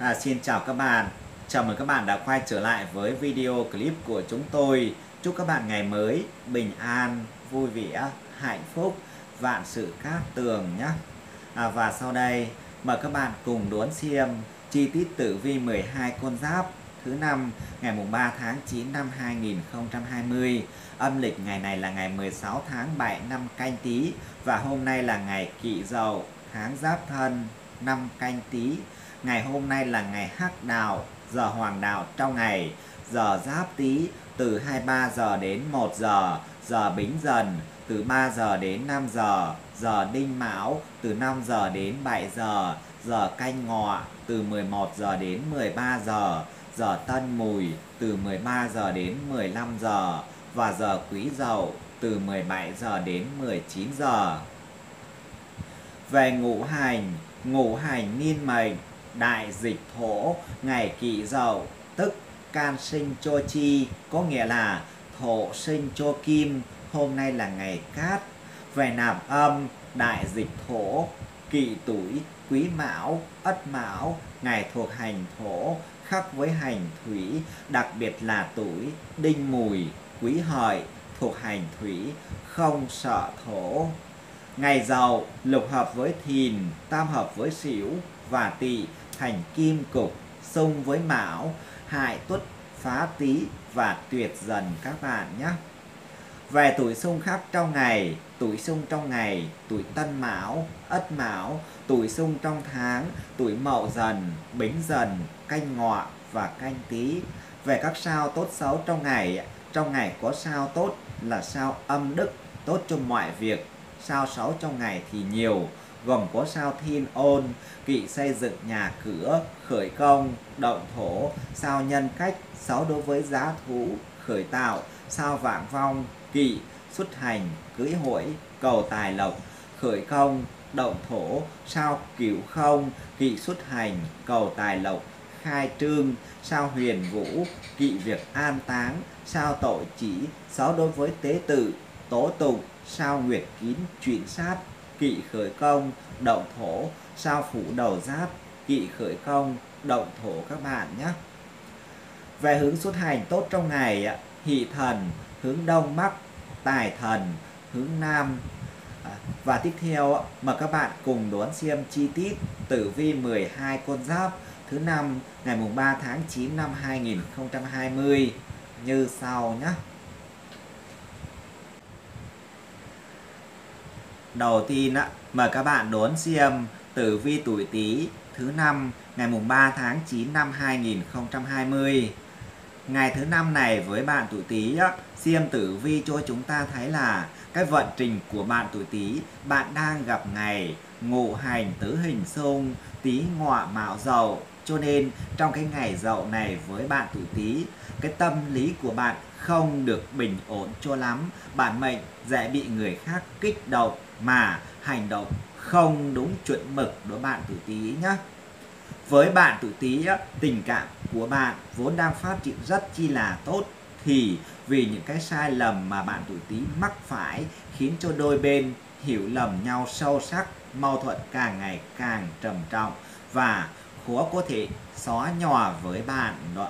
À, xin chào các bạn, chào mừng các bạn đã quay trở lại với video clip của chúng tôi. Chúc các bạn ngày mới bình an, vui vẻ, hạnh phúc, vạn sự cát tường nhé. À, và sau đây mời các bạn cùng đón xem chi tiết tử vi 12 con giáp thứ năm ngày mùng 3 tháng 9 năm 2020. Âm lịch ngày này là ngày 16 tháng 7 năm canh tí và hôm nay là ngày kỵ dậu tháng giáp thân năm canh tí Ngày hôm nay là ngày hắc đào, giờ hoàng đạo trong ngày, giờ giáp tý từ 23 giờ đến 1 giờ, giờ bính dần từ 3 giờ đến 5 giờ, giờ đinh mão từ 5 giờ đến 7 giờ, giờ canh ngọ từ 11 giờ đến 13 giờ, giờ tân mùi từ 13 giờ đến 15 giờ. Và giờ quý dậu từ 17 giờ đến 19 giờ. Về ngũ hành, ngũ hành niên mệnh đại dịch thổ, ngày kỷ dậu tức can sinh cho chi, có nghĩa là thổ sinh cho kim, hôm nay là ngày cát. Về nạp âm, đại dịch thổ, kỵ tuổi quý mão, ất mão ngày thuộc hành thổ, khắc với hành thủy, đặc biệt là tuổi đinh mùi, quý hợi, thuộc hành thủy, không sợ thổ. Ngày giàu, lục hợp với thìn, tam hợp với sửu và tỵ thành kim cục xung với mão, hại tuất, phá tý và tuyệt dần các bạn nhé. Về tuổi xung khắc trong ngày, tuổi xung trong ngày, tuổi tân mão, ất mão, tuổi xung trong tháng, tuổi mậu dần, bính dần, canh ngọ và canh tý. Về các sao tốt xấu trong ngày trong ngày có sao tốt là sao âm đức, tốt cho mọi việc, sao xấu trong ngày thì nhiều gồm có sao thiên ôn, kỵ xây dựng nhà cửa, khởi công, động thổ, sao nhân cách, sáu đối với giá thú, khởi tạo, sao vạn vong, kỵ, xuất hành, cưới hội, cầu tài lộc, khởi công, động thổ, sao cửu không, kỵ xuất hành, cầu tài lộc, khai trương, sao huyền vũ, kỵ việc an táng, sao tội chỉ, sáu đối với tế tự, tố tụng, sao nguyệt kín, chuyển sát, kỵ khởi công, động thổ, sao phủ đầu giáp, kỵ khởi công, động thổ các bạn nhé. Về hướng xuất hành tốt trong ngày, hỷ thần, hướng đông bắc, tài thần, hướng nam. À, và tiếp theo mời các bạn cùng đón xem chi tiết tử vi 12 con giáp thứ năm ngày mùng 3 tháng 9 năm 2020 như sau nhé. Đầu tiên á, mời các bạn đón xem tử vi tuổi Tý thứ năm ngày mùng 3 tháng 9 năm 2020. Ngày thứ năm này với bạn tuổi Tý á, xem tử vi cho chúng ta thấy là cái vận trình của bạn tuổi Tý, bạn đang gặp ngày ngũ hành tứ hình xung, Tý ngọ mạo dậu. Cho nên trong cái ngày dậu này với bạn tuổi Tý, cái tâm lý của bạn không được bình ổn cho lắm, bản mệnh dễ bị người khác kích động mà hành động không đúng chuẩn mực đối bạn tuổi Tý nhé. Với bạn tuổi Tý tình cảm của bạn vốn đang phát triển rất chi là tốt thì vì những cái sai lầm mà bạn tuổi Tý mắc phải khiến cho đôi bên hiểu lầm nhau sâu sắc, mâu thuẫn càng ngày càng trầm trọng và khó có thể xóa nhòa với bạn đó.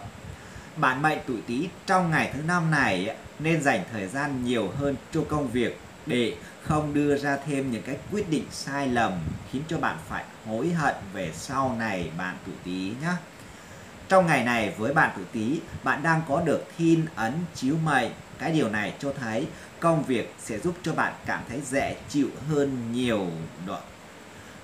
Bạn mệnh tuổi Tý trong ngày thứ năm này nên dành thời gian nhiều hơn cho công việc để không đưa ra thêm những cái quyết định sai lầm khiến cho bạn phải hối hận về sau này bạn tuổi Tý nhé. Trong ngày này với bạn tuổi Tý, bạn đang có được thiên ấn chiếu mệnh. Cái điều này cho thấy công việc sẽ giúp cho bạn cảm thấy dễ chịu hơn nhiều đó.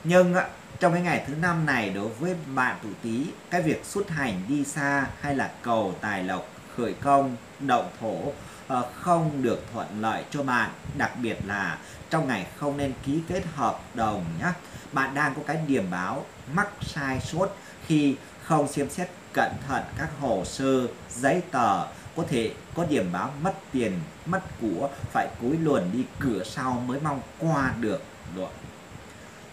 Nhưng trong cái ngày thứ năm này đối với bạn tuổi Tý, cái việc xuất hành đi xa hay là cầu tài lộc, khởi công, động thổ Ờ, không được thuận lợi cho bạn, đặc biệt là trong ngày không nên ký kết hợp đồng nhé bạn đang có cái điểm báo mắc sai sót khi không xem xét cẩn thận các hồ sơ, giấy tờ, có thể có điểm báo mất tiền, mất của, phải cúi luồn đi cửa sau mới mong qua được được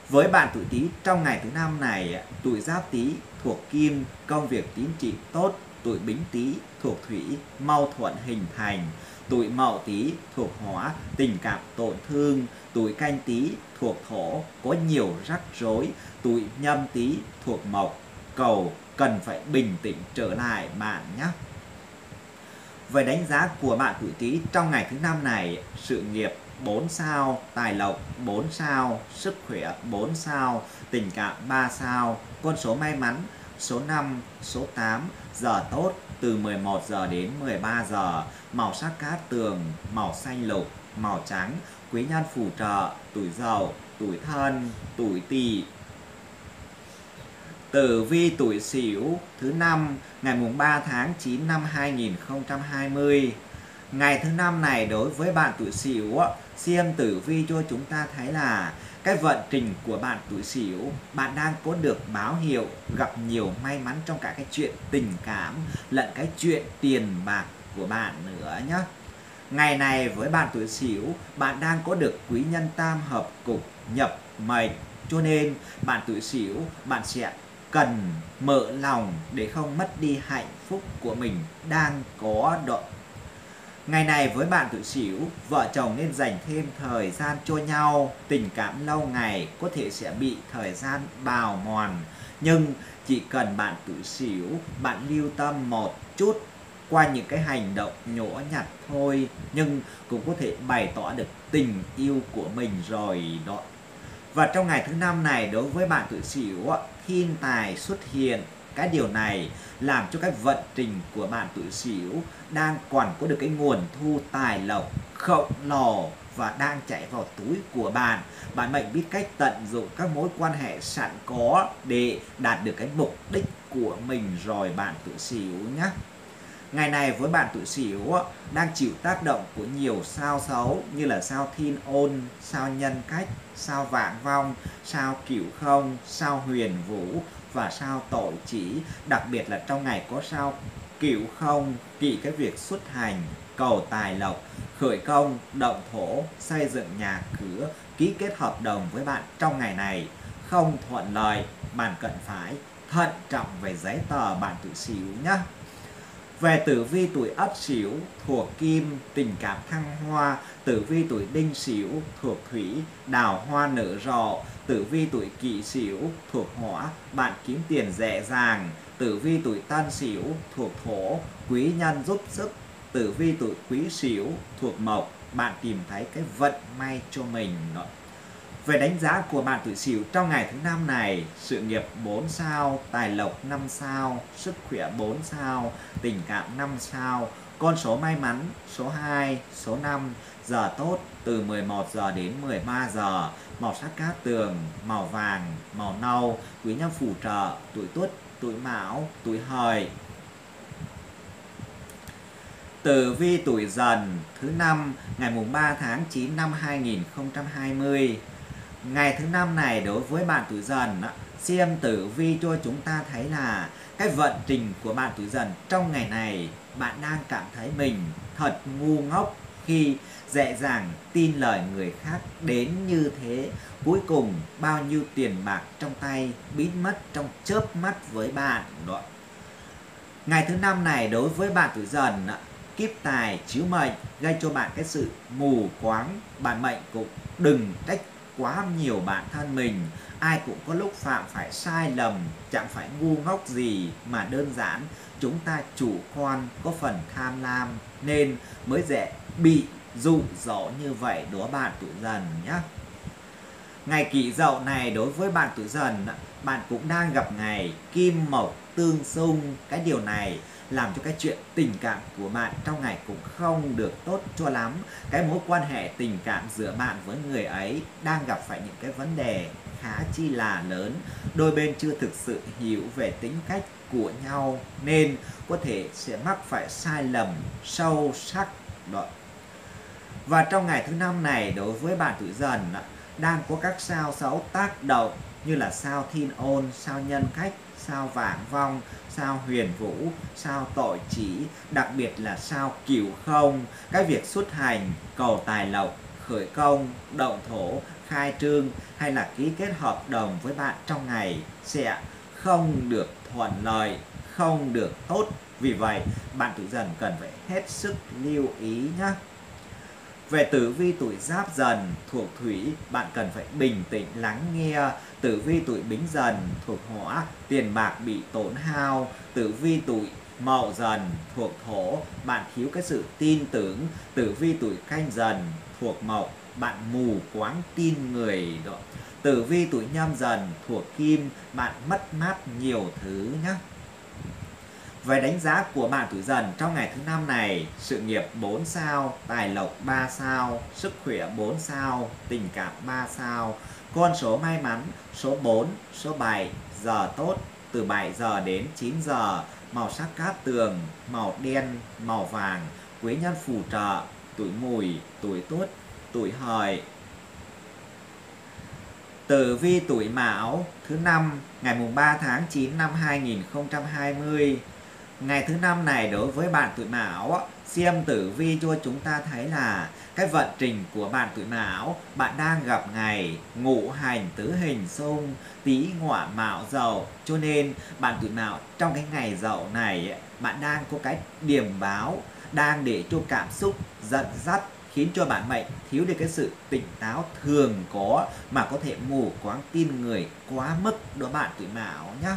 với bạn tuổi tý, trong ngày thứ năm này, tuổi giáp tý thuộc kim công việc tín trị tốt tuổi bính tý thuộc thủy mau thuận hình thành. Tuổi mậu tý thuộc hỏa tình cảm tổn thương. Tuổi canh tý thuộc thổ có nhiều rắc rối. Tuổi nhâm tý thuộc mộc cầu cần phải bình tĩnh trở lại bạn nhé. Về đánh giá của bạn tuổi Tý trong ngày thứ năm này, sự nghiệp 4 sao, tài lộc 4 sao, sức khỏe 4 sao, tình cảm 3 sao, con số may mắn số 5, số 8, giờ tốt từ 11 giờ đến 13 giờ, màu sắc cát tường, màu xanh lục, màu trắng, quý nhân phù trợ, tuổi giàu, tuổi thân, tuổi tỵ. Tử vi tuổi Sửu thứ năm ngày mùng 3 tháng 9 năm 2020. Ngày thứ năm này đối với bạn tuổi Sửu, xem tử vi cho chúng ta thấy là cái vận trình của bạn tuổi Sửu, bạn đang có được báo hiệu gặp nhiều may mắn trong cả cái chuyện tình cảm lẫn cái chuyện tiền bạc của bạn nữa nhé. Ngày này với bạn tuổi Sửu, bạn đang có được quý nhân tam hợp cục nhập mệnh, cho nên bạn tuổi Sửu bạn sẽ cần mở lòng để không mất đi hạnh phúc của mình đang có độ Ngày này với bạn tuổi Sửu, vợ chồng nên dành thêm thời gian cho nhau, tình cảm lâu ngày có thể sẽ bị thời gian bào mòn. Nhưng chỉ cần bạn tuổi Sửu, bạn lưu tâm một chút qua những cái hành động nhỏ nhặt thôi, nhưng cũng có thể bày tỏ được tình yêu của mình rồi đó. Và trong ngày thứ năm này đối với bạn tuổi Sửu, thiên tài xuất hiện cái điều này làm cho cái vận trình của bạn tuổi Sửu đang còn có được cái nguồn thu tài lộc khổng lồ và đang chảy vào túi của bạn. Bạn mệnh biết cách tận dụng các mối quan hệ sẵn có để đạt được cái mục đích của mình rồi, bạn tuổi Sửu nhé. Ngày này với bạn tuổi Sửu đang chịu tác động của nhiều sao xấu như là sao Thiên Ôn, sao Nhân Cách, sao Vạn Vong, sao Cửu Không, sao Huyền Vũ và sao tội chỉ. Đặc biệt là trong ngày có sao cửu không kỵ cái việc xuất hành cầu tài lộc khởi công động thổ xây dựng nhà cửa ký kết hợp đồng với bạn trong ngày này. Không thuận lợi bạn cần phải thận trọng về giấy tờ bạn tự xỉu nhé về tử vi tuổi ất sửu thuộc kim, tình cảm thăng hoa. Tử vi tuổi đinh sửu thuộc thủy, đào hoa nở rộ. Tử vi tuổi kỷ sửu thuộc hỏa, bạn kiếm tiền dễ dàng. Tử vi tuổi tân sửu thuộc thổ, quý nhân giúp sức. Tử vi tuổi quý sửu thuộc mộc, bạn tìm thấy cái vận may cho mình. đó. Về đánh giá của bạn tuổi Sửu trong ngày thứ năm này, sự nghiệp 4 sao, tài lộc 5 sao, sức khỏe 4 sao, tình cảm 5 sao, con số may mắn số 2, số 5, giờ tốt từ 11 giờ đến 13 giờ, màu sắc cát tường, màu vàng, màu nâu, quý nhân phù trợ, tuổi tuất, tuổi mão, tuổi hợi. Tử vi tuổi dần thứ năm ngày mùng 3 tháng 9 năm 2020 ngày thứ năm này đối với bạn tuổi dần xem tử vi cho chúng ta thấy là cái vận trình của bạn tuổi dần trong ngày này, bạn đang cảm thấy mình thật ngu ngốc khi dễ dàng tin lời người khác đến như thế, cuối cùng bao nhiêu tiền bạc trong tay biến mất trong chớp mắt với bạn đó. Ngày thứ năm này đối với bạn tuổi dần kiếp tài chiếu mệnh gây cho bạn cái sự mù quáng. Bạn mệnh cũng đừng trách quá nhiều bản thân mình. Ai cũng có lúc phạm phải sai lầm, chẳng phải ngu ngốc gì mà đơn giản chúng ta chủ quan, có phần tham lam. Nên mới dễ bị dụ dỗ như vậy đó bạn tuổi dần nhé ngày kỷ dậu này đối với bạn tuổi dần, bạn cũng đang gặp ngày kim mộc tương xung. Cái điều này làm cho cái chuyện tình cảm của bạn trong ngày cũng không được tốt cho lắm. Cái mối quan hệ tình cảm giữa bạn với người ấy đang gặp phải những cái vấn đề khá chi là lớn. Đôi bên chưa thực sự hiểu về tính cách của nhau nên có thể sẽ mắc phải sai lầm sâu sắc đó. Và trong ngày thứ năm này, đối với bạn tuổi dần đang có các sao xấu tác động như là sao thiên ôn, sao nhân cách sao vạn vong, sao huyền vũ, sao tội chỉ, đặc biệt là sao cửu không, cái việc xuất hành, cầu tài lộc, khởi công, động thổ, khai trương hay là ký kết hợp đồng với bạn trong ngày sẽ không được thuận lợi, không được tốt. Vì vậy, bạn tự dần cần phải hết sức lưu ý nhé. Về tử vi tuổi giáp dần thuộc thủy, bạn cần phải bình tĩnh lắng nghe. Tử vi tuổi bính dần thuộc hỏa, tiền bạc bị tổn hao. Tử vi tuổi mậu dần thuộc thổ, bạn thiếu cái sự tin tưởng. Tử vi tuổi canh dần thuộc mộc, bạn mù quáng tin người đó. Tử vi tuổi nhâm dần thuộc kim, bạn mất mát nhiều thứ nhé. Về đánh giá của bạn tuổi dần trong ngày thứ năm này, sự nghiệp 4 sao, tài lộc 3 sao, sức khỏe 4 sao, tình cảm 3 sao. Con số may mắn số 4, số 7, giờ tốt từ 7 giờ đến 9 giờ, màu sắc cát tường, màu đen, màu vàng, quý nhân phù trợ, tuổi mùi, tuổi tốt, tuổi hợi. Tử vi tuổi Mão thứ năm ngày mùng 3 tháng 9 năm 2020 Ngày thứ năm này đối với bạn tuổi Mão, xem tử vi cho chúng ta thấy là cái vận trình của bạn tuổi Mão, bạn đang gặp ngày ngũ hành tứ hình xung, tý ngọ mão dậu. Cho nên bạn tuổi Mão trong cái ngày dậu này, bạn đang có cái điểm báo, đang để cho cảm xúc giận dắt khiến cho bạn mệnh thiếu đi cái sự tỉnh táo thường có mà có thể mù quáng tin người quá mức đó bạn tuổi Mão nhé.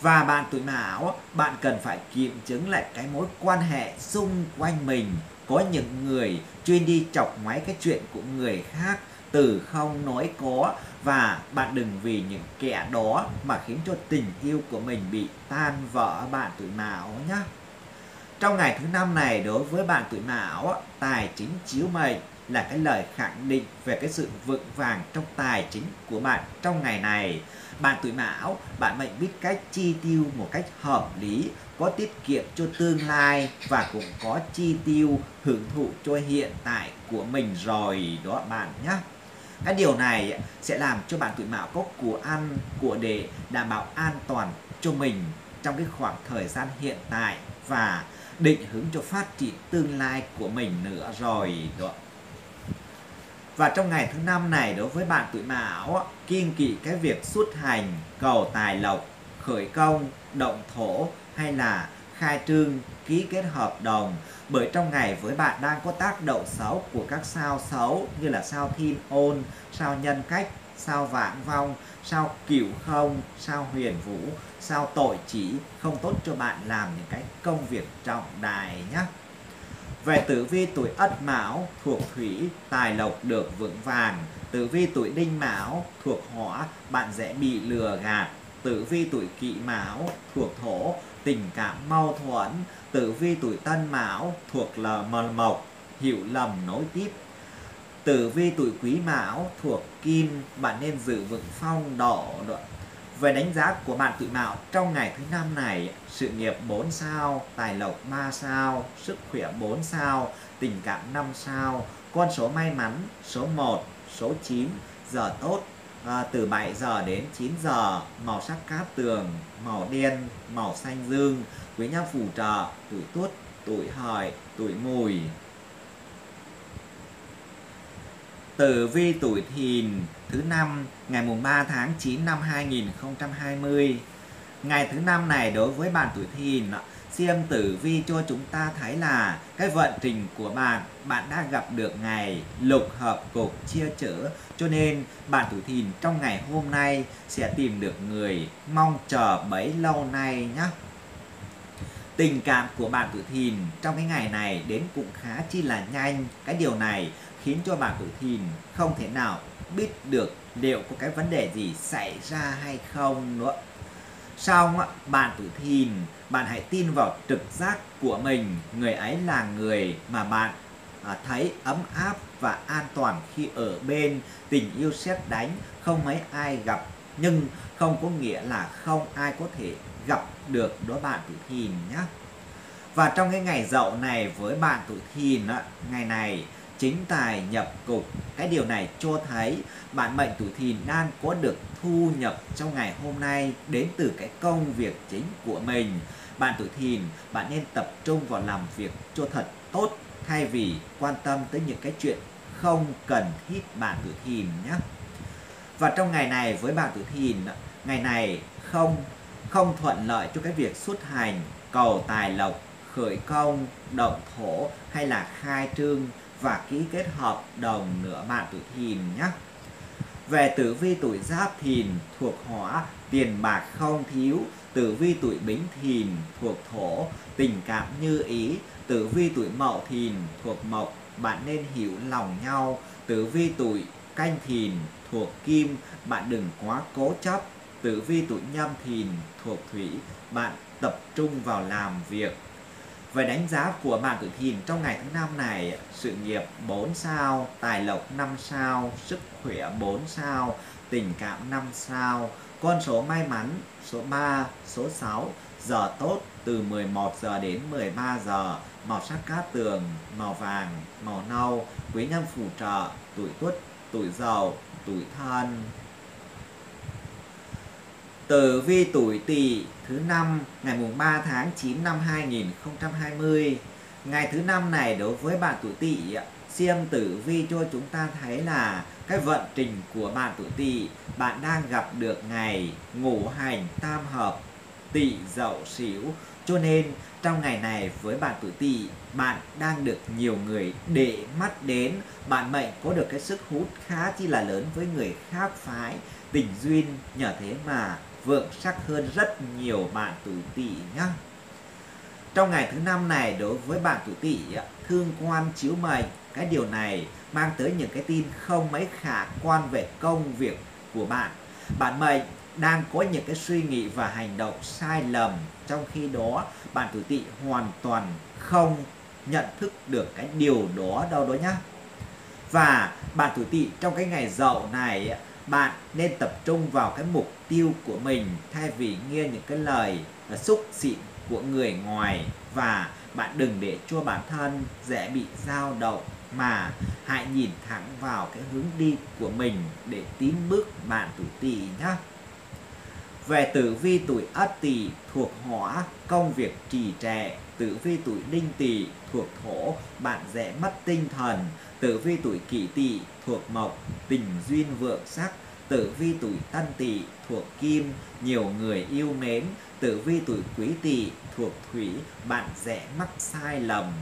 Và bạn tuổi mão, bạn cần phải kiểm chứng lại cái mối quan hệ xung quanh mình. Có những người chuyên đi chọc ngoáy cái chuyện của người khác từ không nói có và bạn đừng vì những kẻ đó mà khiến cho tình yêu của mình bị tan vỡ bạn tuổi mão nhé. Trong ngày thứ năm này đối với bạn tuổi mão, tài chính chiếu mệnh là cái lời khẳng định về cái sự vững vàng trong tài chính của bạn trong ngày này. Bạn tuổi mão, bạn mệnh biết cách chi tiêu một cách hợp lý, có tiết kiệm cho tương lai và cũng có chi tiêu hưởng thụ cho hiện tại của mình rồi đó bạn nhé. Cái điều này sẽ làm cho bạn tuổi mão có của ăn, của để đảm bảo an toàn cho mình trong cái khoảng thời gian hiện tại và định hướng cho phát triển tương lai của mình nữa rồi đó. Và trong ngày thứ năm này đối với bạn tuổi Mão, kiên kỵ cái việc xuất hành, cầu tài lộc, khởi công, động thổ hay là khai trương, ký kết hợp đồng bởi trong ngày với bạn đang có tác động xấu của các sao xấu như là sao thiên ôn, sao nhân cách, sao vạn vong, sao cửu không, sao huyền vũ, sao tội chỉ không tốt cho bạn làm những cái công việc trọng đại nhé. Về tử vi tuổi Ất Mão thuộc thủy, tài lộc được vững vàng. Tử vi tuổi Đinh Mão thuộc hỏa, bạn dễ bị lừa gạt. Tử vi tuổi Kỵ Mão thuộc thổ, tình cảm mâu thuẫn. Tử vi tuổi Tân Mão thuộc là mộc, hiểu lầm nối tiếp. Tử vi tuổi Quý Mão thuộc kim, bạn nên giữ vững phong độ về đánh giá của bạn tuổi mão trong ngày thứ năm này, sự nghiệp 4 sao, tài lộc 3 sao, sức khỏe 4 sao, tình cảm 5 sao, con số may mắn số 1, số 9, giờ tốt à, từ 7 giờ đến 9 giờ, màu sắc cát tường, màu đen, màu xanh dương, quý nhân phù trợ, tuổi tuất, tuổi hợi, tuổi mùi, Tử vi tuổi thìn thứ năm, ngày mùng 3 tháng 9 năm 2020. Ngày thứ năm này đối với bạn tuổi thìn xem tử vi cho chúng ta thấy là cái vận trình của bạn bạn đã gặp được ngày lục hợp cục chia chở cho nên bạn tuổi thìn trong ngày hôm nay sẽ tìm được người mong chờ bấy lâu nay nhé tình cảm của bạn tuổi thìn trong cái ngày này đến cũng khá chi là nhanh. Cái điều này khiến cho bạn tuổi thìn không thể nào biết được liệu có cái vấn đề gì xảy ra hay không nữa. Xong bạn tuổi thìn bạn hãy tin vào trực giác của mình. Người ấy là người mà bạn à, thấy ấm áp và an toàn khi ở bên. Tình yêu xét đánh, không mấy ai gặp. Nhưng không có nghĩa là không ai có thể gặp được, đó bạn tuổi thìn nhé và trong cái ngày dậu này với bạn tuổi thìn ngày này chính tài nhập cục. Cái điều này cho thấy bạn mệnh tuổi thìn đang có được thu nhập trong ngày hôm nay đến từ cái công việc chính của mình. Bạn tuổi thìn bạn nên tập trung vào làm việc cho thật tốt, thay vì quan tâm tới những cái chuyện không cần thiết bạn tuổi thìn nhé. Và trong ngày này với bạn tuổi thìn ngày này không không thuận lợi cho cái việc xuất hành, cầu tài lộc, khởi công, động thổ hay là khai trương và ký kết hợp đồng nửa bạn tuổi thìn nhé. Về tử vi tuổi giáp thìn thuộc hỏa, tiền bạc không thiếu, tử vi tuổi bính thìn thuộc thổ, tình cảm như ý, tử vi tuổi mậu thìn thuộc mộc, bạn nên hiểu lòng nhau, tử vi tuổi canh thìn thuộc kim, bạn đừng quá cố chấp, tử vi tuổi nhâm thìn thuộc thủy, bạn tập trung vào làm việc. Về đánh giá của bạn tuổi thìn trong ngày thứ năm này, sự nghiệp 4 sao, tài lộc 5 sao, sức khỏe 4 sao, tình cảm 5 sao, con số may mắn số 3, số 6, giờ tốt từ 11 giờ đến 13 giờ, màu sắc cát tường, màu vàng, màu nâu, quý nhân phù trợ, tuổi tuất, tuổi giàu, tuổi thân. Tử vi tuổi Tỵ thứ năm ngày mùng 3 tháng 9 năm 2020. Ngày thứ năm này đối với bạn tuổi Tỵ, xem tử vi cho chúng ta thấy là cái vận trình của bạn tuổi Tỵ, bạn đang gặp được ngày ngũ hành tam hợp Tỵ Dậu Sửu. Cho nên trong ngày này với bạn tuổi Tỵ, bạn đang được nhiều người để mắt đến, bạn mệnh có được cái sức hút khá chi là lớn với người khác phái, tình duyên nhờ thế mà vượng sắc hơn rất nhiều bạn tuổi tỵ nhá. Trong ngày thứ năm này đối với bạn tuổi tỵ thương quan chiếu mệnh, cái điều này mang tới những cái tin không mấy khả quan về công việc của bạn. Bạn mệnh đang có những cái suy nghĩ và hành động sai lầm trong khi đó bạn tuổi tỵ hoàn toàn không nhận thức được cái điều đó đâu đó nhá. Và bạn tuổi tỵ trong cái ngày dậu này bạn nên tập trung vào cái mục tiêu của mình thay vì nghe những cái lời xúc xịn của người ngoài và bạn đừng để cho bản thân dễ bị dao động mà hãy nhìn thẳng vào cái hướng đi của mình để tiến bước bạn tuổi tỵ nhé. Về tử vi tuổi ất tỵ thuộc hỏa, công việc trì trệ, tử vi tuổi đinh tỵ thuộc thổ, bạn dễ mất tinh thần, tử vi tuổi kỷ tỵ thuộc mộc, tình duyên vượng sắc, tử vi tuổi tân tỵ thuộc kim, nhiều người yêu mến, tử vi tuổi quý tỵ thuộc thủy, bạn dễ mắc sai lầm.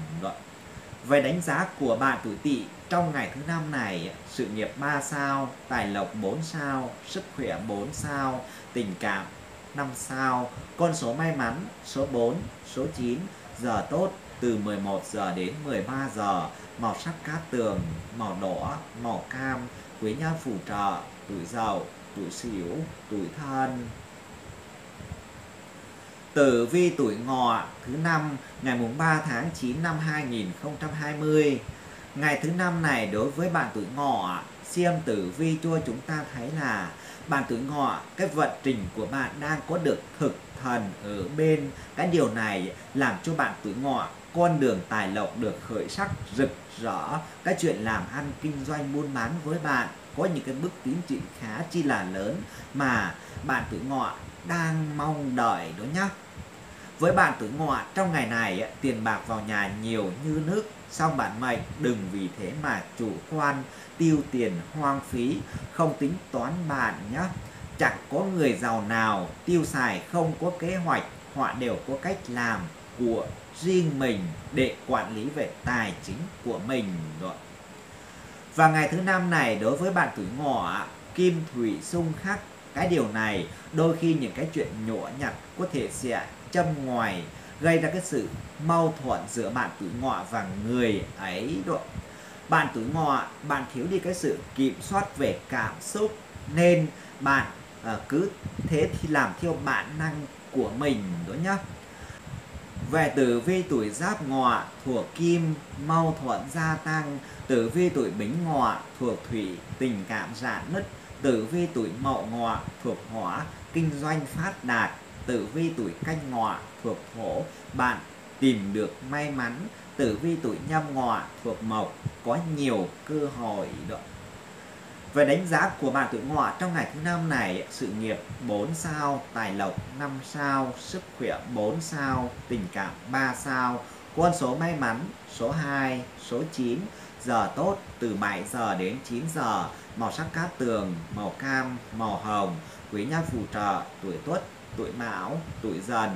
Về đánh giá của bạn tuổi tỵ trong ngày thứ năm này, sự nghiệp 3 sao, tài lộc 4 sao, sức khỏe 4 sao, tình cảm 5 sao, con số may mắn số 4, số 9, giờ tốt từ 11 giờ đến 13 giờ, màu sắc cát tường, màu đỏ, màu cam, quý nhân phù trợ, tuổi giàu, tuổi sửu, tuổi thân. Tử vi tuổi ngọ thứ năm ngày mùng 3 tháng 9 năm 2020. Ngày thứ năm này đối với bạn tuổi ngọ, xem tử vi cho chúng ta thấy là bạn tuổi ngọ, cái vận trình của bạn đang có được thực thần ở bên. Cái điều này làm cho bạn tuổi ngọ con đường tài lộc được khởi sắc rực rỡ. Cái chuyện làm ăn kinh doanh buôn bán với bạn có những cái bước tiến triển khá chi là lớn mà bạn tuổi ngọ đang mong đợi đó nhá. Với bạn tuổi ngọ trong ngày này tiền bạc vào nhà nhiều như nước Xong bạn mệnh đừng vì thế mà chủ quan, tiêu tiền hoang phí, Không tính toán bạn nhé Chẳng có người giàu nào tiêu xài, không có kế hoạch, Họ đều có cách làm của riêng mình để quản lý về tài chính của mình rồi. Và ngày thứ năm này, đối với bạn tuổi ngọ kim thủy xung khắc, cái điều này, đôi khi những cái chuyện nhỏ nhặt có thể sẽ châm ngoài gây ra cái sự mâu thuẫn giữa bạn tuổi ngọ và người ấy rồi bạn tuổi ngọ bạn thiếu đi cái sự kiểm soát về cảm xúc nên bạn à, cứ thế thì làm theo bản năng của mình đó nhá. Về tử vi tuổi giáp ngọ thuộc kim mâu thuẫn gia tăng. Tử vi tuổi bính ngọ thuộc thủy tình cảm giãn nứt. Tử vi tuổi mậu ngọ thuộc hỏa kinh doanh phát đạt tử vi tuổi canh ngọ thuộc hổ. Bạn tìm được may mắn tử vi tuổi nhâm ngọ thuộc mộc. Có nhiều cơ hội đó. Về đánh giá của bạn tuổi ngọ trong ngày thứ năm này, sự nghiệp 4 sao, tài lộc 5 sao, sức khỏe 4 sao, tình cảm 3 sao, con số may mắn số 2, số 9, giờ tốt từ 7 giờ đến 9 giờ, màu sắc cát tường, màu cam, màu hồng, quý nhân phù trợ, tuổi tuất, tuổi mão, tuổi dần.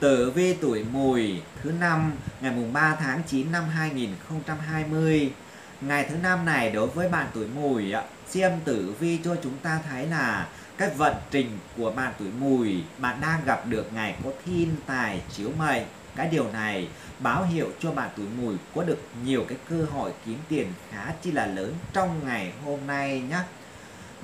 Tử vi tuổi mùi thứ năm ngày mùng 3 tháng 9 năm 2020 Ngày thứ năm này đối với bạn tuổi mùi xem tử vi cho chúng ta thấy là cái vận trình của bạn tuổi mùi bạn đang gặp được ngày có thiên tài chiếu mệnh. Cái điều này báo hiệu cho bạn tuổi mùi có được nhiều cái cơ hội kiếm tiền khá chi là lớn trong ngày hôm nay nhé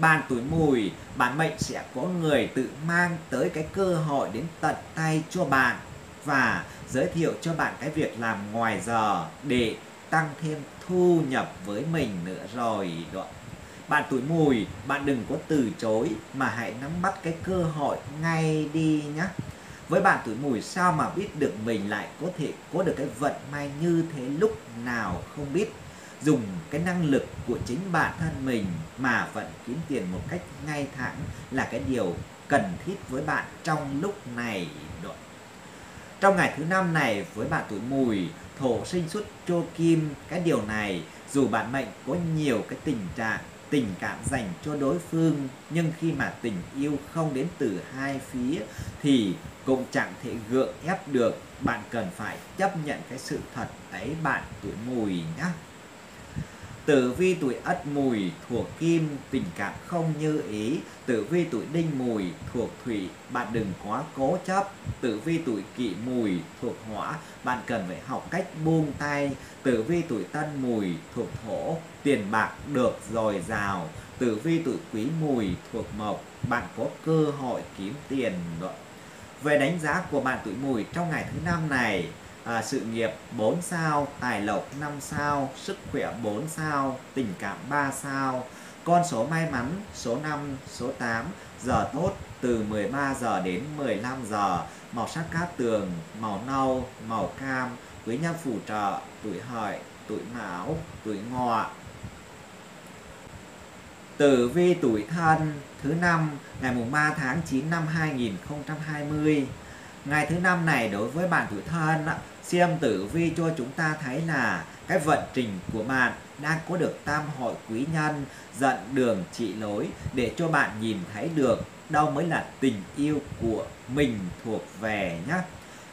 bạn tuổi mùi. Bản mệnh sẽ có người tự mang tới cái cơ hội đến tận tay cho bạn và giới thiệu cho bạn cái việc làm ngoài giờ để tăng thêm thu nhập với mình nữa rồi. Đó bạn tuổi mùi, bạn đừng có từ chối mà hãy nắm bắt cái cơ hội ngay đi nhé với bạn tuổi mùi sao mà biết được mình lại có thể có được cái vận may như thế lúc nào không biết? Dùng cái năng lực của chính bản thân mình mà vẫn kiếm tiền một cách ngay thẳng là cái điều cần thiết với bạn trong lúc này đó. Trong ngày thứ năm này với bạn tuổi mùi, thổ sinh xuất cho kim, cái điều này dù bạn mệnh có nhiều cái tình trạng, tình cảm dành cho đối phương, nhưng khi mà tình yêu không đến từ hai phía thì cũng chẳng thể gượng ép được bạn cần phải chấp nhận cái sự thật ấy, bạn tuổi mùi nhé Tử vi tuổi Ất Mùi thuộc Kim, tình cảm không như ý. Tử vi tuổi Đinh Mùi thuộc Thủy, bạn đừng quá cố chấp. Tử vi tuổi Kỷ Mùi thuộc Hỏa, bạn cần phải học cách buông tay. Tử vi tuổi Tân Mùi thuộc Thổ, tiền bạc được dồi dào. Tử vi tuổi Quý Mùi thuộc Mộc, bạn có cơ hội kiếm tiền. Về đánh giá của bạn tuổi Mùi trong ngày thứ năm này, à, sự nghiệp 4 sao, tài lộc 5 sao, sức khỏe 4 sao, tình cảm 3 sao. Con số may mắn số 5, số 8, giờ tốt từ 13 giờ đến 15 giờ, màu sắc cát tường, màu nâu, màu cam, quý nhân phù trợ, tuổi hợi, tuổi mão, tuổi ngọ. Tử vi tuổi thân thứ năm ngày mùng 3 tháng 9 năm 2020. Ngày thứ năm này đối với bạn tuổi thân xem tử vi cho chúng ta thấy là cái vận trình của bạn đang có được tam hội quý nhân dẫn đường trị lối để cho bạn nhìn thấy được đâu mới là tình yêu của mình thuộc về nhé.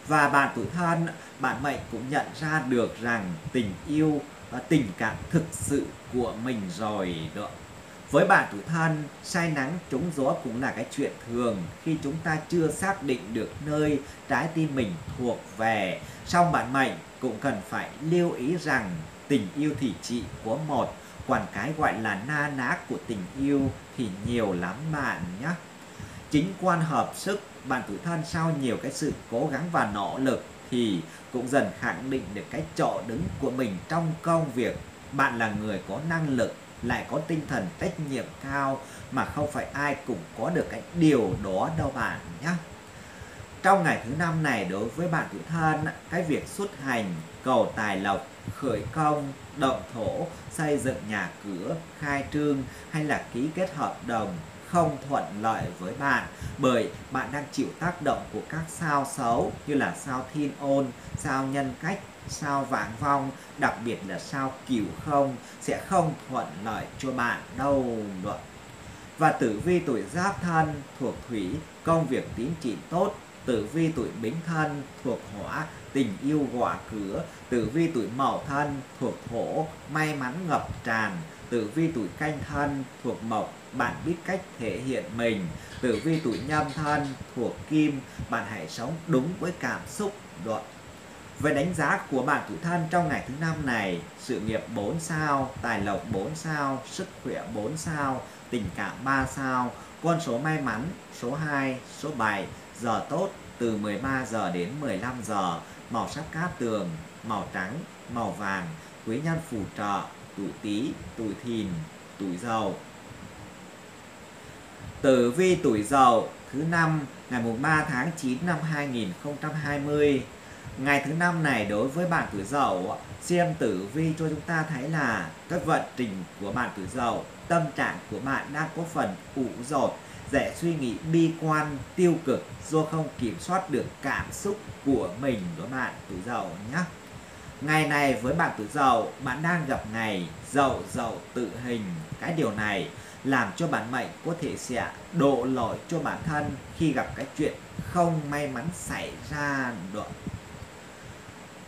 Và bạn tuổi thân, bạn mệnh cũng nhận ra được rằng tình yêu và tình cảm thực sự của mình rồi đó. Với bạn tuổi thân, say nắng trúng gió cũng là cái chuyện thường khi chúng ta chưa xác định được nơi trái tim mình thuộc về. Trong bạn mệnh cũng cần phải lưu ý rằng tình yêu thì trị của một, còn cái gọi là na ná của tình yêu thì nhiều lắm bạn nhé. Chính quan hợp sức, bạn tuổi thân sau nhiều cái sự cố gắng và nỗ lực thì cũng dần khẳng định được cái chỗ đứng của mình trong công việc. Bạn là người có năng lực lại có tinh thần trách nhiệm cao mà không phải ai cũng có được cái điều đó đâu bạn nhé. Trong ngày thứ năm này đối với bạn tuổi thân, cái việc xuất hành, cầu tài lộc, khởi công, động thổ, xây dựng nhà cửa, khai trương hay là ký kết hợp đồng không thuận lợi với bạn bởi bạn đang chịu tác động của các sao xấu như là sao thiên ôn, sao nhân cách, sao vạn vong, đặc biệt là sao cửu không sẽ không thuận lợi cho bạn đâu nữa. Và tử vi tuổi giáp thân thuộc thủy, công việc tín chỉ tốt, tử vi tuổi bính thân thuộc hỏa, tình yêu gõ cửa, tử vi tuổi mậu thân thuộc thổ, may mắn ngập tràn, tử vi tuổi canh thân thuộc mộc, bạn biết cách thể hiện mình, tử vi tuổi nhâm thân thuộc kim, bạn hãy sống đúng với cảm xúc đoạn. Về đánh giá của bạn tuổi thân trong ngày thứ năm này, sự nghiệp 4 sao, tài lộc 4 sao, sức khỏe 4 sao, tình cảm 3 sao, con số may mắn số 2, số 7, giờ tốt từ 13 giờ đến 15 giờ, màu sắc cát tường, màu trắng, màu vàng, quý nhân phù trợ, tuổi tý, tuổi thìn, tuổi dậu. Tử vi tuổi dậu thứ năm ngày 3 tháng 9 năm 2020 Ngày thứ năm này đối với bạn tuổi dậu xem tử vi cho chúng ta thấy là các vận trình của bạn tuổi dậu tâm trạng của bạn đang có phần ủ rột dễ suy nghĩ bi quan tiêu cực do không kiểm soát được cảm xúc của mình đó bạn tuổi dậu nhé Ngày này với bạn tuổi dậu, bạn đang gặp ngày dậu dậu tự hình. Cái điều này làm cho bản mệnh có thể sẽ độ lỗi cho bản thân khi gặp cái chuyện không may mắn xảy ra được.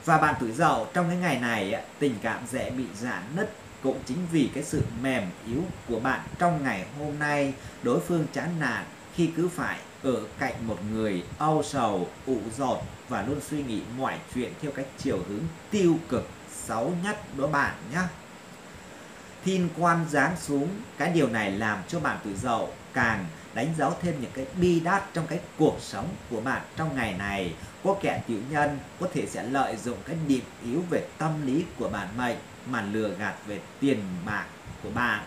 Và bạn tuổi dậu trong cái ngày này tình cảm dễ bị giãn nứt cũng chính vì cái sự mềm yếu của bạn trong ngày hôm nay đối phương chán nản khi cứ phải ở cạnh một người âu sầu, ủ dột và luôn suy nghĩ mọi chuyện theo cách chiều hướng tiêu cực xấu nhất đó bạn nhé. Thiên quan giáng xuống, cái điều này làm cho bạn tuổi dậu càng đánh dấu thêm những cái bi đát trong cái cuộc sống của bạn trong ngày này. Có kẻ tiểu nhân có thể sẽ lợi dụng cái điểm yếu về tâm lý của bạn mệnh mà lừa gạt về tiền bạc của bạn.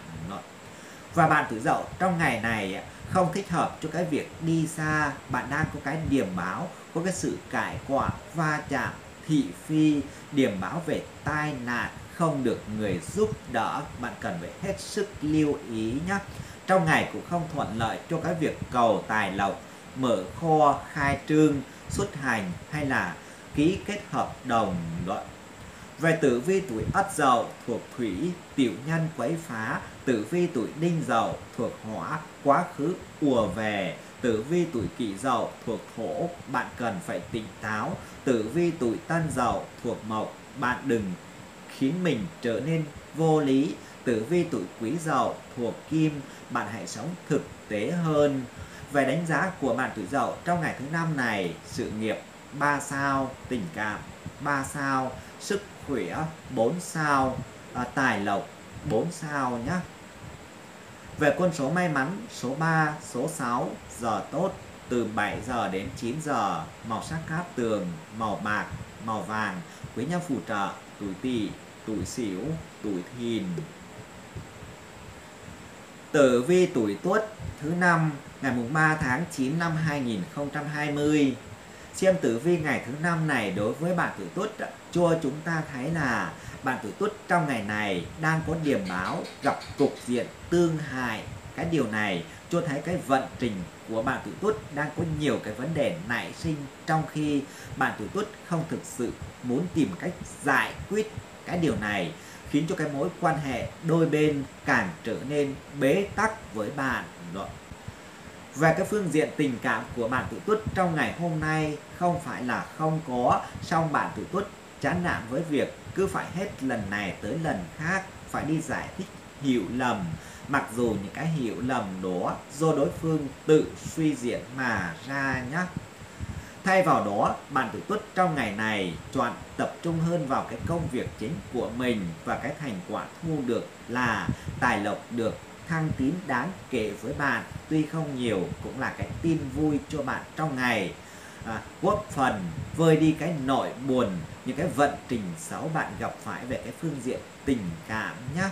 Và bạn tự dậu, trong ngày này không thích hợp cho cái việc đi xa, bạn đang có cái điểm báo, có cái sự cải quả va chạm, thị phi, điểm báo về tai nạn không được người giúp đỡ, bạn cần phải hết sức lưu ý nhé trong ngày cũng không thuận lợi cho cái việc cầu tài lộc, mở kho khai trương, xuất hành hay là ký kết hợp đồng đoạn về tử vi tuổi ất dậu thuộc thủy, tiểu nhân quấy phá, tử vi tuổi đinh dậu thuộc hỏa, quá khứ ùa về, tử vi tuổi kỷ dậu thuộc thổ, bạn cần phải tỉnh táo, tử vi tuổi tân dậu thuộc mộc, bạn đừng khiến mình trở nên vô lý, tử vi tuổi quý dậu thuộc kim, bạn hãy sống thực tế hơn. Về đánh giá của bạn tuổi dậu trong ngày thứ năm này, sự nghiệp 3 sao, tình cảm 3 sao, sức khỏe 4 sao, à, tài lộc 4 sao nhé. Về quân số may mắn số 3, số 6, giờ tốt từ 7 giờ đến 9 giờ, màu sắc cát tường, màu bạc, màu vàng, quý nhân phù trợ, tuổi tỵ, tuổi sửu, tuổi thìn. Tử vi tuổi tuất thứ năm ngày mùng 3 tháng 9 năm 2020 xem tử vi ngày thứ năm này đối với bạn tuổi tuất cho chúng ta thấy là bạn tuổi tuất trong ngày này đang có điểm báo gặp cục diện tương hại. Cái điều này cho thấy cái vận trình của bạn tuổi tuất đang có nhiều cái vấn đề nảy sinh, trong khi bạn tuổi tuất không thực sự muốn tìm cách giải quyết cái điều này, khiến cho cái mối quan hệ đôi bên càng trở nên bế tắc với bạn về cái phương diện tình cảm của bạn tuổi tuất trong ngày hôm nay không phải là không có, song bạn tuổi tuất chán nản với việc cứ phải hết lần này tới lần khác, phải đi giải thích hiểu lầm. Mặc dù những cái hiểu lầm đó do đối phương tự suy diễn mà ra nhé thay vào đó, bạn tuổi tuất trong ngày này chọn tập trung hơn vào cái công việc chính của mình và cái thành quả thu được là tài lộc được thăng tín đáng kể với bạn tuy không nhiều cũng là cái tin vui cho bạn trong ngày. À, góp phần vơi đi cái nỗi buồn những cái vận trình xấu bạn gặp phải về cái phương diện tình cảm nhé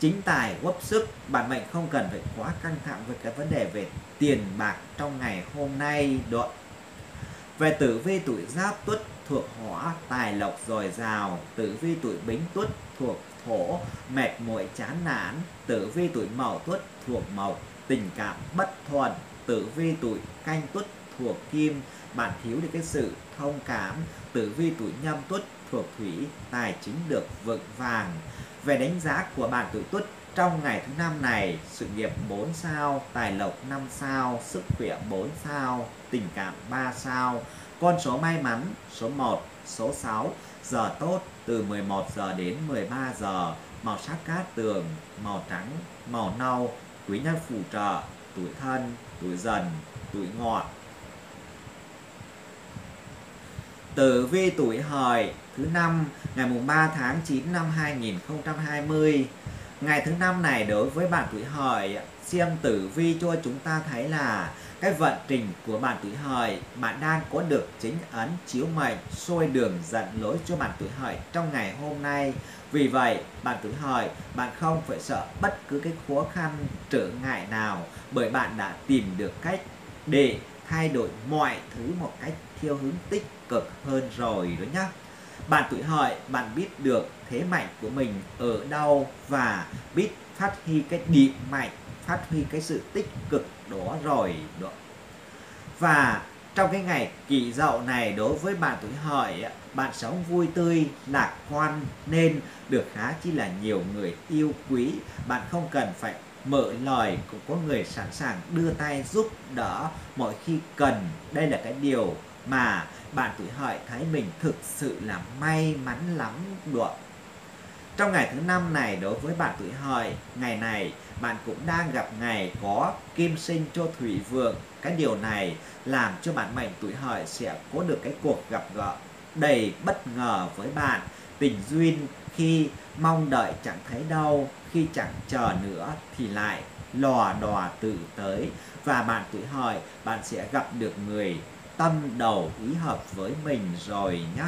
chính tài góp sức bản mệnh không cần phải quá căng thẳng về cái vấn đề về tiền bạc trong ngày hôm nay độ về tử vi tuổi giáp tuất thuộc hỏa tài lộc dồi dào tử vi tuổi bính tuất thuộc thổ mệt mỏi, chán nản, tử vi tuổi mậu tuất thuộc mộc tình cảm bất thuận tử vi tuổi canh tuất thuộc kim. Bạn thiếu đi cái sự thông cảm, tử vi tuổi nhâm tuất thuộc thủy, tài chính được vững vàng. Về đánh giá của bạn tuổi tuất trong ngày thứ năm này, sự nghiệp 4 sao, tài lộc 5 sao, sức khỏe 4 sao, tình cảm 3 sao. Con số may mắn số 1 số 6 giờ tốt từ 11 giờ đến 13 giờ, màu sắc cát tường, màu trắng, màu nâu, quý nhân phù trợ, tuổi thân, tuổi dần, tuổi ngọ. Tử vi tuổi hợi, thứ năm, ngày mùng 3 tháng 9 năm 2020 ngày thứ năm này đối với bạn tuổi hợi xem tử vi cho chúng ta thấy là cái vận trình của bạn tuổi hợi bạn đang có được chính ấn chiếu mệnh, soi đường dẫn lối cho bạn tuổi hợi trong ngày hôm nay. Vì vậy, bạn tuổi hợi bạn không phải sợ bất cứ cái khó khăn, trở ngại nào, bởi bạn đã tìm được cách để thay đổi mọi thứ một cách theo hướng tích cực hơn rồi đó nhá. Bạn tuổi hợi bạn biết được thế mạnh của mình ở đâu và biết phát huy cái điểm mạnh phát huy cái sự tích cực đó rồi đó. và trong cái ngày kỷ dậu này đối với bạn tuổi hợi bạn sống vui tươi, lạc quan nên được khá chi là nhiều người yêu quý. Bạn không cần phải mở lời cũng có người sẵn sàng đưa tay giúp đỡ mỗi khi cần. Đây là cái điều mà bạn tuổi hợi thấy mình thực sự là may mắn lắm được. Trong ngày thứ năm này đối với bạn tuổi hợi, ngày này bạn cũng đang gặp ngày có kim sinh cho thủy vượng. Cái điều này làm cho bạn mệnh tuổi hợi sẽ có được cái cuộc gặp gỡ đầy bất ngờ với bạn. Tình duyên khi mong đợi chẳng thấy đâu, khi chẳng chờ nữa thì lại lò đò tự tới. Và bạn tuổi hợi, bạn sẽ gặp được người tâm đầu ý hợp với mình rồi nhé.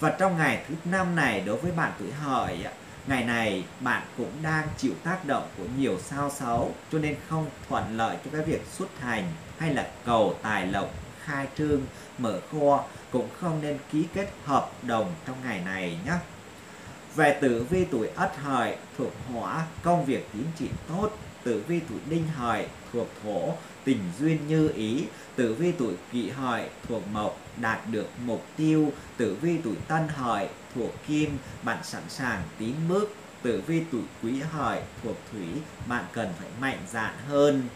Và trong ngày thứ năm này đối với bạn tuổi hợi, ngày này bạn cũng đang chịu tác động của nhiều sao xấu cho nên không thuận lợi cho cái việc xuất hành hay là cầu tài lộc khai trương mở kho cũng không nên ký kết hợp đồng trong ngày này nhé. Về tử vi tuổi ất hợi thuộc hỏa, công việc tiến triển tốt, tử vi tuổi đinh hợi thuộc thổ, tình duyên như ý, tử vi tuổi kỷ hợi thuộc mộc đạt được mục tiêu, tử vi tuổi tân hợi thuộc kim, bạn sẵn sàng tín bước, tử vi tuổi quý hợi thuộc thủy, bạn cần phải mạnh dạn hơn.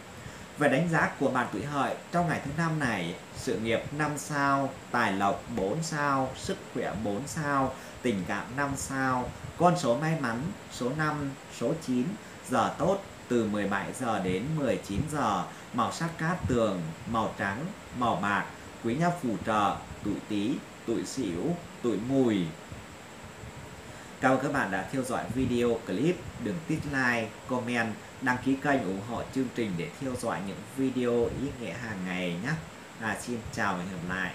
Về đánh giá của bạn tuổi hợi trong ngày thứ năm này, sự nghiệp 5 sao, tài lộc 4 sao, sức khỏe 4 sao, tình cảm 5 sao, con số may mắn số 5, số 9, giờ tốt từ 17 giờ đến 19 giờ, màu sắc cát tường, màu trắng, màu bạc, quý nhân phù trợ, tuổi tý, tuổi sửu, tuổi mùi. Cảm ơn các bạn đã theo dõi video clip. Đừng tích like, comment, đăng ký kênh ủng hộ chương trình để theo dõi những video ý nghĩa hàng ngày nhé. À, xin chào và hẹn gặp lại.